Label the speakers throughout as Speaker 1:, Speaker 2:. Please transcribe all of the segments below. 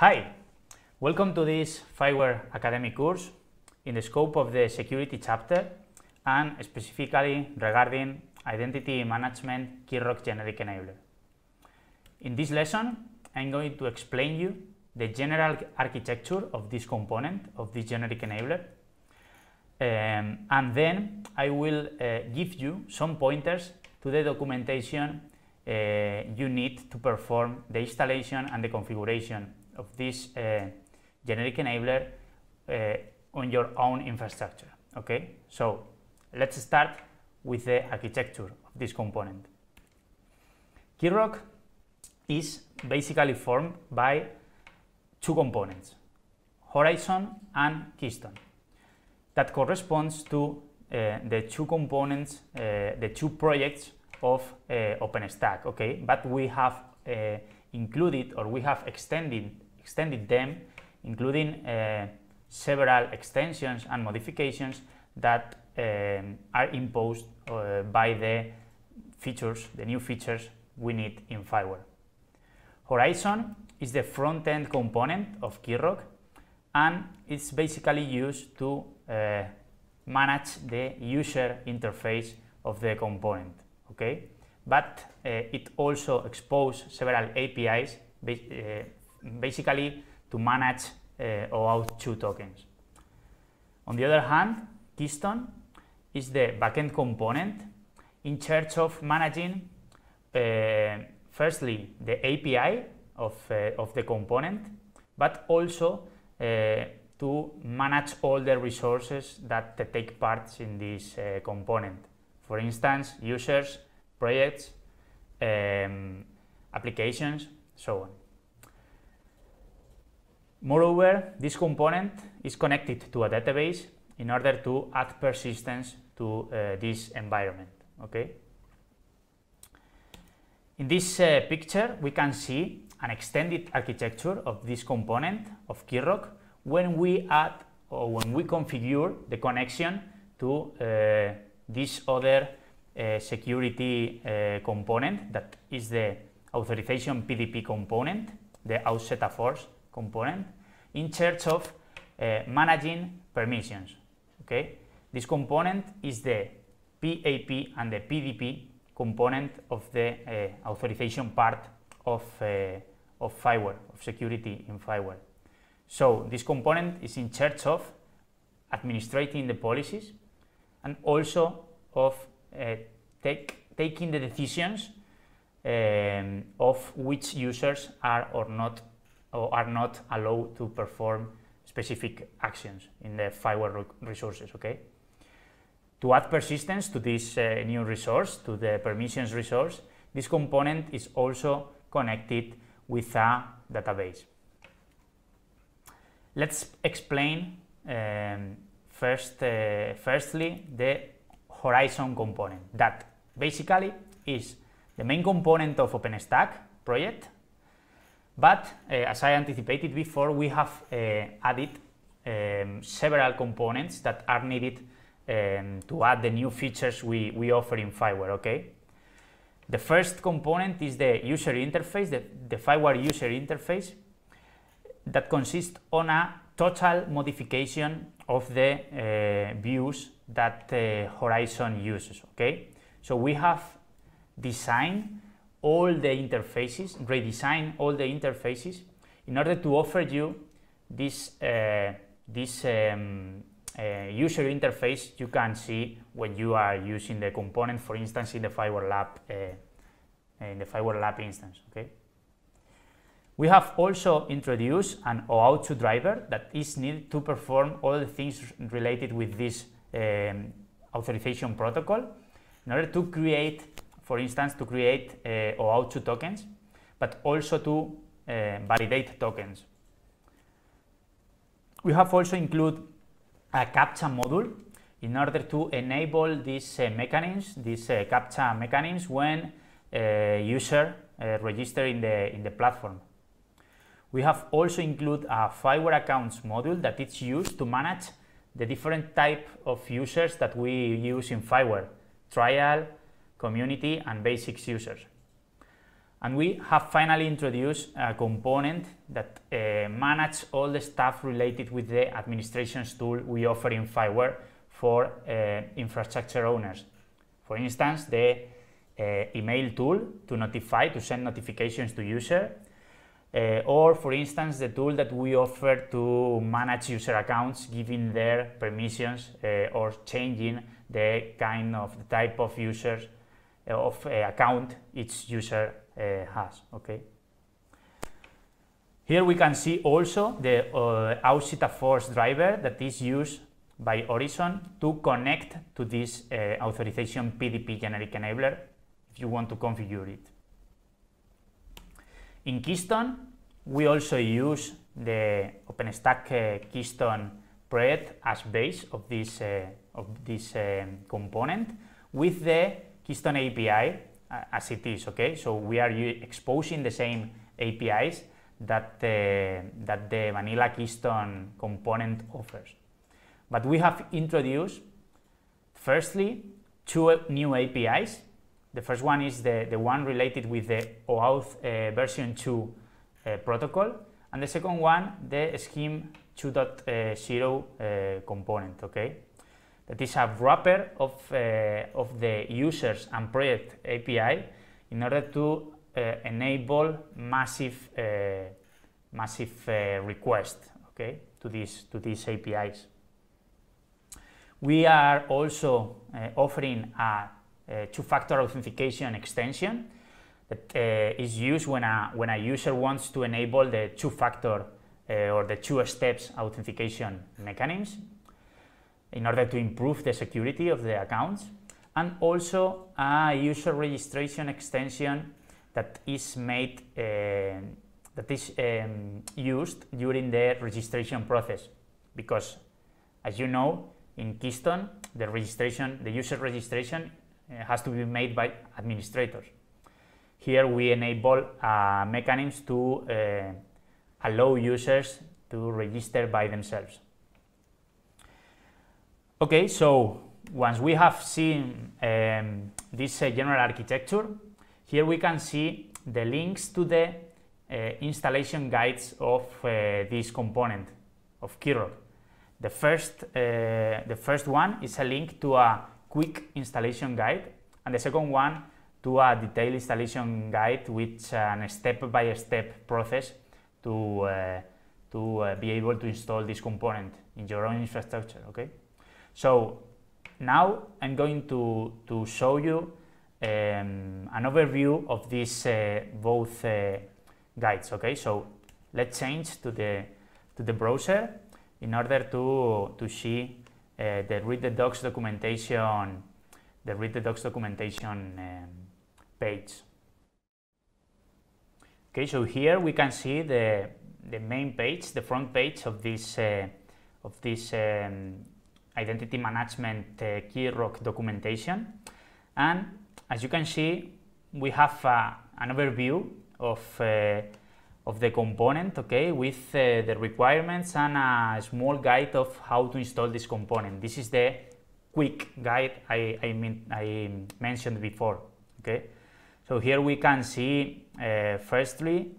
Speaker 1: Hi, welcome to this FIWARE Academy course in the scope of the security chapter and specifically regarding identity management Keyrock generic enabler. In this lesson, I'm going to explain you the general architecture of this component of this generic enabler um, and then I will uh, give you some pointers to the documentation uh, you need to perform the installation and the configuration of this uh, generic enabler uh, on your own infrastructure. Okay, so let's start with the architecture of this component. Keyrock is basically formed by two components, Horizon and Keystone. That corresponds to uh, the two components, uh, the two projects of uh, OpenStack, okay? But we have uh, included or we have extended, extended them, including uh, several extensions and modifications that um, are imposed uh, by the features, the new features we need in FIWARE. Horizon is the front-end component of Keyrock and it's basically used to uh, manage the user interface of the component, okay? But uh, it also exposes several APIs basically to manage uh, OAuth 2 tokens. On the other hand, Keystone is the backend component in charge of managing uh, firstly the API of, uh, of the component, but also uh, to manage all the resources that take part in this uh, component. For instance, users, projects, um, applications, so on. Moreover, this component is connected to a database in order to add persistence to uh, this environment. Okay. In this uh, picture, we can see an extended architecture of this component of Keyrock when we add or when we configure the connection to uh, this other uh, security uh, component that is the authorization PDP component, the AuthZForce component, in charge of uh, managing permissions. Okay, this component is the PAP and the PDP component of the uh, authorization part of, uh, of FIWARE, of security in FIWARE. So this component is in charge of administrating the policies and also of uh, take, taking the decisions um, of which users are or not or are not allowed to perform specific actions in the FIWARE resources. Okay. To add persistence to this uh, new resource, to the permissions resource, this component is also connected with a database. Let's explain um, first, uh, firstly the Horizon component that basically is the main component of OpenStack project but uh, as I anticipated before we have uh, added um, several components that are needed um, to add the new features we, we offer in FIWARE, okay? The first component is the user interface, the, the FIWARE user interface that consists on a total modification of the uh, views that uh, Horizon uses, okay? So we have designed all the interfaces, redesign all the interfaces in order to offer you this, uh, this um, uh, user interface you can see when you are using the component, for instance, in the FIWARE Lab, uh, in the FIWARE Lab instance. Okay. We have also introduced an OAuth 2 driver that is needed to perform all the things related with this um, authorization protocol in order to create, for instance, to create uh, OAuth 2 tokens, but also to uh, validate tokens. We have also included a CAPTCHA module in order to enable these uh, mechanisms, these uh, CAPTCHA mechanisms when uh, user uh, register in the, in the platform. We have also included a FIWARE accounts module that is used to manage the different type of users that we use in FIWARE, trial, community, and basics users. And we have finally introduced a component that uh, manages all the stuff related with the administrations tool we offer in FIWARE for uh, infrastructure owners. For instance, the uh, email tool to notify, to send notifications to user, uh, or for instance, the tool that we offer to manage user accounts, giving their permissions uh, or changing the kind of the type of users of account each user uh, has. Okay. Here we can see also the uh, AuthZForce driver that is used by Horizon to connect to this uh, authorization PDP generic enabler if you want to configure it. In Keystone, we also use the OpenStack uh, Keystone project as base of this, uh, of this um, component with the Keystone API uh, as it is, okay? So we are exposing the same APIs that, uh, that the vanilla Keystone component offers. But we have introduced, firstly, two new APIs. The first one is the, the one related with the OAuth uh, version 2 uh, protocol, and the second one, the SCIM 2.0 uh, component, okay? That is a wrapper of, uh, of the users and project API in order to enable massive, massive request, okay, to these, to these APIs. We are also uh, offering a, two-factor authentication extension that uh, is used when a, when a user wants to enable the two-factor uh, or the two steps authentication mechanisms in order to improve the security of the accounts and also a user registration extension that is made uh, that is um, used during the registration process because as you know in Keystone, the registration, the user registration uh, has to be made by administrators. Here we enable uh, mechanisms to uh, allow users to register by themselves. Okay, so once we have seen um, this uh, general architecture, here we can see the links to the uh, installation guides of uh, this component of Keyrock. The first, uh, the first one is a link to a quick installation guide, and the second one to a detailed installation guide with a step-by-step -step process to, uh, to uh, be able to install this component in your own infrastructure, okay? So now I'm going to, to show you um, an overview of these uh, both uh, guides, okay? So let's change to the, to the browser in order to, to see uh, the read the docs documentation, the read the docs documentation um, page. Okay, so here we can see the, the main page, the front page of this, uh, of this um, identity management uh, Keyrock documentation. And as you can see, we have uh, an overview of uh, of the component, okay, with uh, the requirements and a small guide of how to install this component. This is the quick guide I, I, mean, I mentioned before, okay. So here we can see, uh, firstly,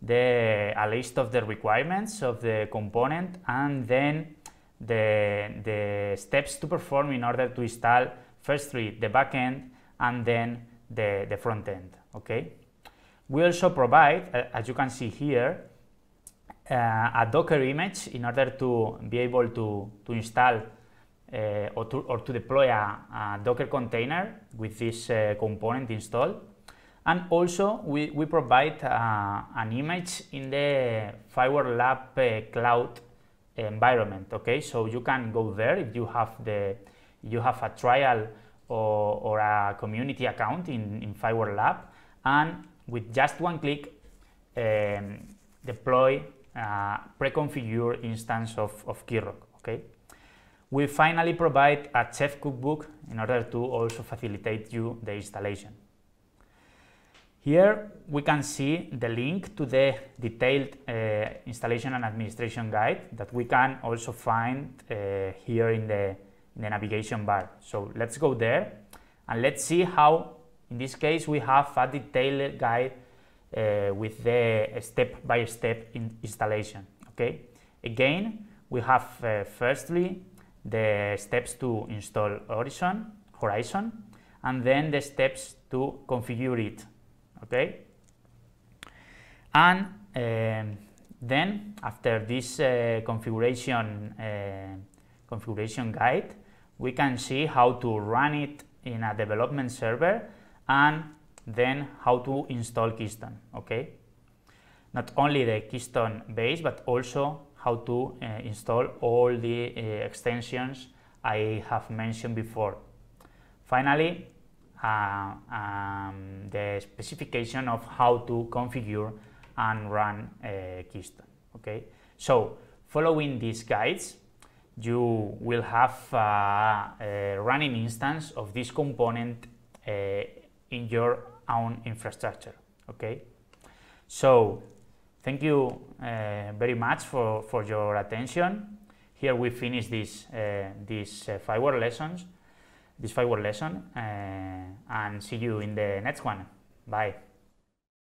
Speaker 1: the, a list of the requirements of the component and then the, the steps to perform in order to install firstly the backend and then the, the front end, okay. We also provide, uh, as you can see here, uh, a Docker image in order to be able to, to install uh, or, to, or to deploy a, a Docker container with this uh, component installed. And also we, we provide uh, an image in the FIWARE Lab uh, cloud environment. Okay, so you can go there if you have the you have a trial or, or a community account in, in FIWARE Lab and with just one click, um, deploy a pre-configured instance of, of Keyrock, okay? We finally provide a chef cookbook in order to also facilitate you the installation. Here we can see the link to the detailed uh, installation and administration guide that we can also find uh, here in the, in the navigation bar. So let's go there and let's see how in this case, we have a detailed guide uh, with the step-by-step -step in installation. Okay. Again, we have uh, firstly the steps to install Horizon, Horizon, and then the steps to configure it. Okay. And um, then after this uh, configuration uh, configuration guide, we can see how to run it in a development server and then how to install Keystone. Okay, not only the Keystone base but also how to uh, install all the uh, extensions I have mentioned before. Finally, uh, um, the specification of how to configure and run uh, Keystone. Okay, so following these guides, you will have uh, a running instance of this component uh, in your own infrastructure. Okay, so thank you uh, very much for, for your attention. Here we finish this uh, this uh, FIWARE lessons, this FIWARE lesson, uh, and see you in the next one. Bye.